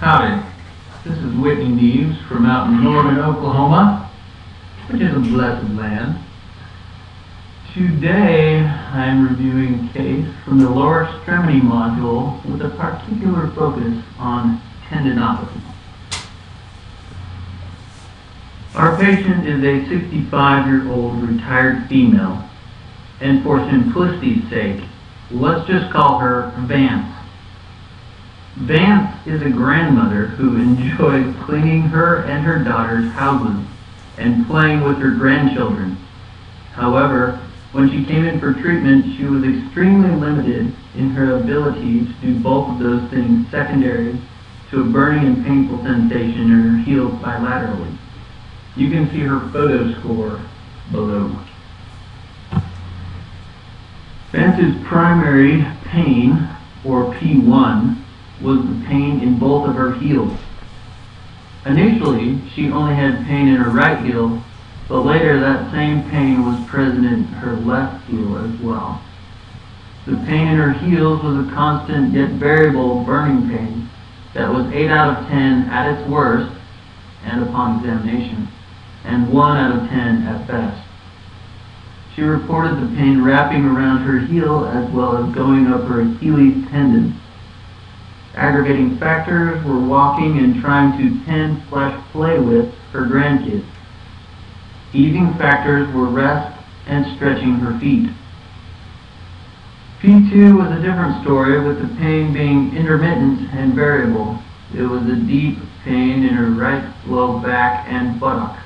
Howdy, this is Whitney Neves from out in northern Oklahoma, which is a blessed land. Today, I'm reviewing a case from the lower extremity module with a particular focus on tendinopathy. Our patient is a 65-year-old retired female, and for simplicity's sake, let's just call her Vance. Vance is a grandmother who enjoys cleaning her and her daughter's houses and playing with her grandchildren. However, when she came in for treatment, she was extremely limited in her ability to do both of those things secondary to a burning and painful sensation in her heels bilaterally. You can see her photo score below. Vance's primary pain, or P1, was the pain in both of her heels. Initially, she only had pain in her right heel, but later that same pain was present in her left heel as well. The pain in her heels was a constant yet variable burning pain that was 8 out of 10 at its worst and upon examination, and 1 out of 10 at best. She reported the pain wrapping around her heel as well as going up her Achilles tendon Aggravating factors were walking and trying to tend slash play with her grandkids. Easing factors were rest and stretching her feet. P2 was a different story with the pain being intermittent and variable. It was a deep pain in her right low back and buttock.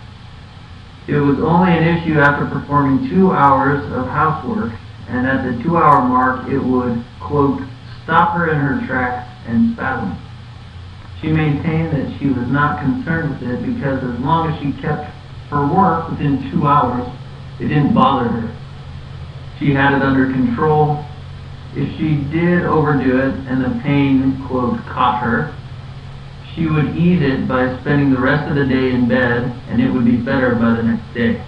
It was only an issue after performing two hours of housework, and at the two hour mark it would, quote, stop her in her tracks and spasm. She maintained that she was not concerned with it because as long as she kept her work within two hours, it didn't bother her. She had it under control. If she did overdo it and the pain, quote, caught her, she would ease it by spending the rest of the day in bed and it would be better by the next day.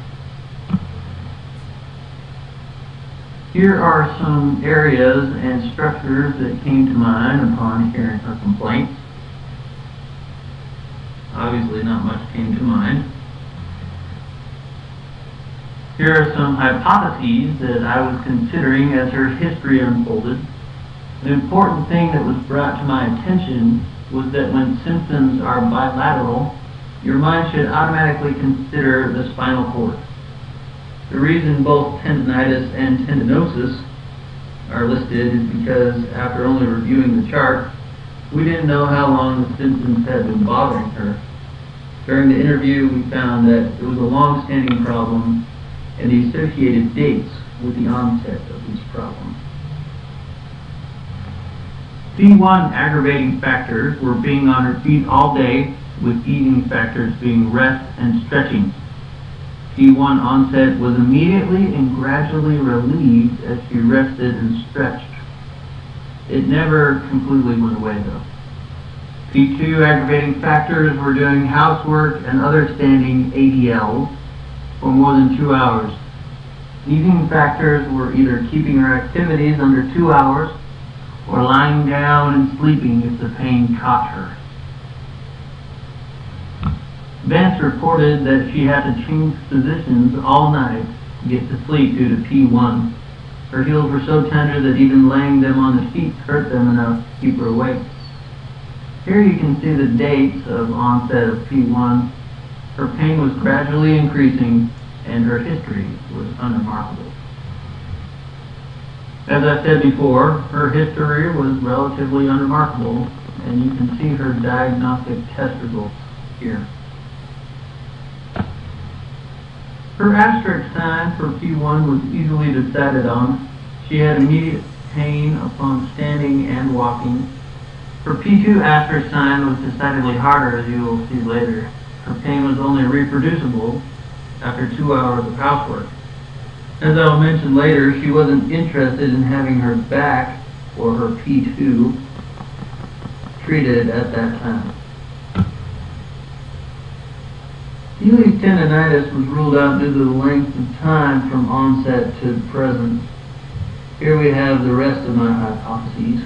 Here are some areas and structures that came to mind upon hearing her complaints. Obviously not much came to mind. Here are some hypotheses that I was considering as her history unfolded. The important thing that was brought to my attention was that when symptoms are bilateral, your mind should automatically consider the spinal cord. The reason both tendonitis and tendinosis are listed is because after only reviewing the chart, we didn't know how long the symptoms had been bothering her. During the interview, we found that it was a long-standing problem and the associated dates with the onset of these problems. P1 aggravating factors were being on her feet all day, with easing factors being rest and stretching. P1 onset was immediately and gradually relieved as she rested and stretched. It never completely went away though. P2 aggravating factors were doing housework and other standing ADLs for more than two hours. Easing factors were either keeping her activities under two hours or lying down and sleeping if the pain caught her. Vance reported that she had to change positions all night to get to sleep due to P1. Her heels were so tender that even laying them on the sheets hurt them enough to keep her awake. Here you can see the dates of onset of P1. Her pain was gradually increasing and her history was unremarkable. As I said before, her history was relatively unremarkable and you can see her diagnostic test results here. Her asterisk sign for P1 was easily decided on. She had immediate pain upon standing and walking. Her P2 asterisk sign was decidedly harder, as you will see later. Her pain was only reproducible after two hours of housework. As I will mention later, she wasn't interested in having her back, or her P2, treated at that time. Tendonitis was ruled out due to the length of time from onset to present. Here we have the rest of my hypotheses.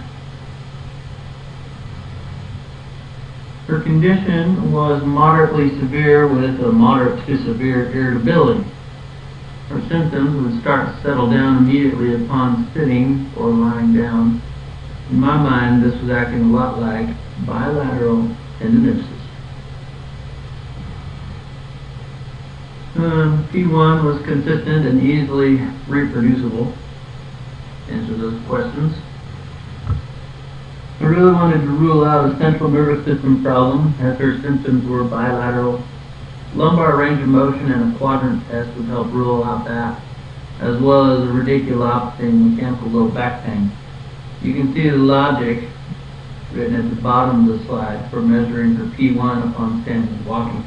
Her condition was moderately severe with a moderate to severe irritability. Her symptoms would start to settle down immediately upon sitting or lying down. In my mind, this was acting a lot like bilateral tendinosis. Um, P1 was consistent and easily reproducible. Answer those questions. I really wanted to rule out a central nervous system problem as her symptoms were bilateral. Lumbar range of motion and a quadrant test would help rule out that, as well as a radiculopathy and mechanical low back pain. You can see the logic written at the bottom of the slide for measuring her P1 upon standing and walking.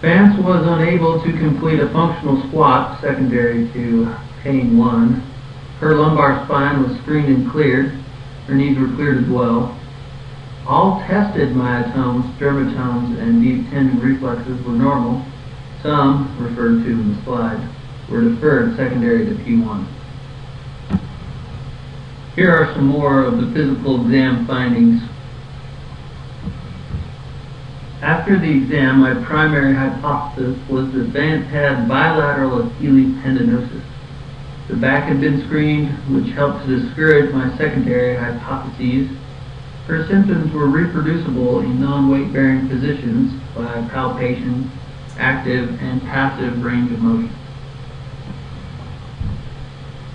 Vance was unable to complete a functional squat secondary to pain 1. Her lumbar spine was screened and cleared. Her knees were cleared as well. All tested myotomes, dermatomes, and deep tendon reflexes were normal. Some, referred to in the slide, were deferred secondary to P1. Here are some more of the physical exam findings after the exam, my primary hypothesis was that Vance had bilateral Achilles tendinosis. The back had been screened, which helped to discourage my secondary hypotheses. Her symptoms were reproducible in non-weight bearing positions by palpation, active and passive range of motion.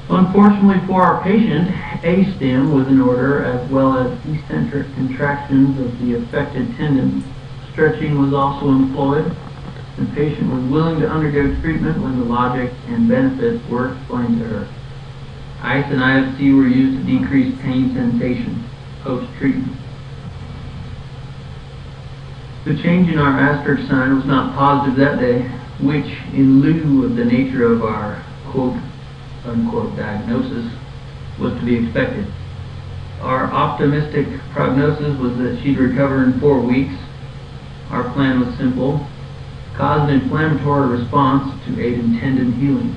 Unfortunately for our patient, Astym was in order as well as eccentric contractions of the affected tendons Stretching was also employed. The patient was willing to undergo treatment when the logic and benefits were explained to her. Ice and IFC were used to decrease pain sensation post-treatment. The change in our asterisk sign was not positive that day, which, in lieu of the nature of our quote unquote diagnosis, was to be expected. Our optimistic prognosis was that she'd recover in four weeks, our plan was simple. Cause an inflammatory response to aid in tendon healing.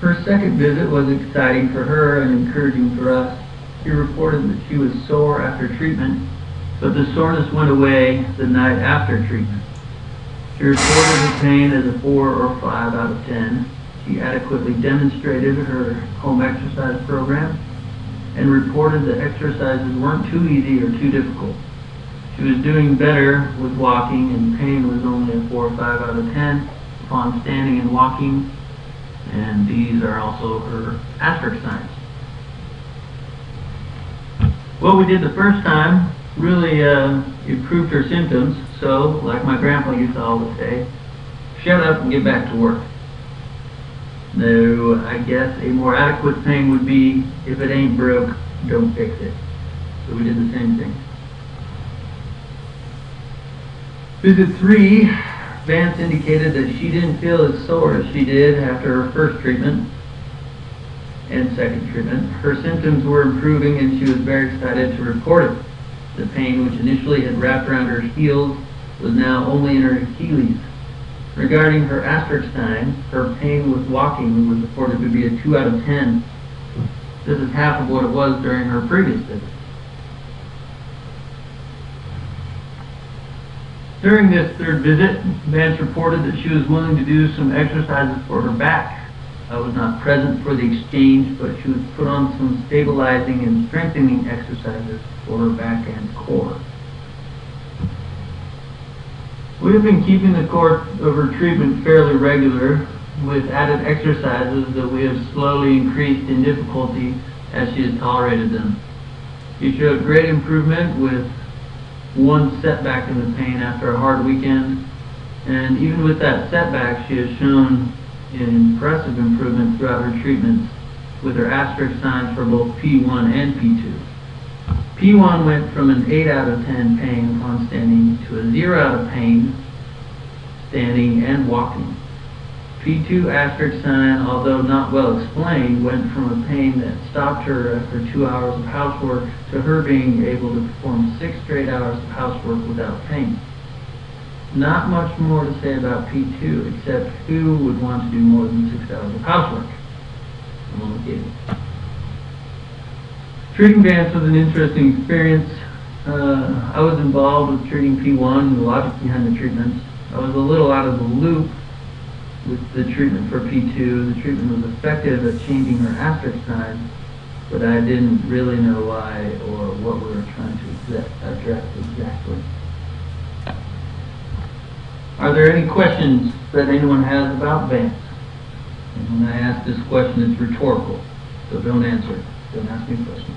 Her second visit was exciting for her and encouraging for us. She reported that she was sore after treatment, but the soreness went away the night after treatment. She reported the pain as a 4 or 5 out of 10. She adequately demonstrated her home exercise program and reported that exercises weren't too easy or too difficult. She was doing better with walking and pain was only a 4 or 5 out of 10 upon standing and walking and these are also her asterisk signs. What we did the first time really uh, improved her symptoms so like my grandpa used to always say shut up and get back to work. No, I guess a more adequate thing would be if it ain't broke, don't fix it. So we did the same thing. Visit three, Vance indicated that she didn't feel as sore as she did after her first treatment and second treatment. Her symptoms were improving and she was very excited to report it. The pain, which initially had wrapped around her heels, was now only in her Achilles. Regarding her asterisk sign, her pain with walking was reported to be a 2 out of 10. This is half of what it was during her previous visit. During this third visit, Vance reported that she was willing to do some exercises for her back. I was not present for the exchange, but she was put on some stabilizing and strengthening exercises for her back and core. We have been keeping the course of her treatment fairly regular, with added exercises that we have slowly increased in difficulty as she has tolerated them. She showed great improvement with one setback in the pain after a hard weekend, and even with that setback, she has shown an impressive improvement throughout her treatments with her asterisk signs for both P1 and P2. P1 went from an 8 out of 10 pain upon standing to a 0 out of pain standing and walking. P2 asterisk sign, although not well explained, went from a pain that stopped her after two hours of housework to her being able to perform six straight hours of housework without pain. Not much more to say about P2, except who would want to do more than six hours of housework? I'm only kidding. Treating Vance was an interesting experience. Uh, I was involved with treating P1, and the logic behind the treatments. I was a little out of the loop with the treatment for P2. The treatment was effective at changing her asterisk signs, but I didn't really know why or what we were trying to address exactly. Are there any questions that anyone has about Vance? And when I ask this question, it's rhetorical, so don't answer it. Don't ask me a question.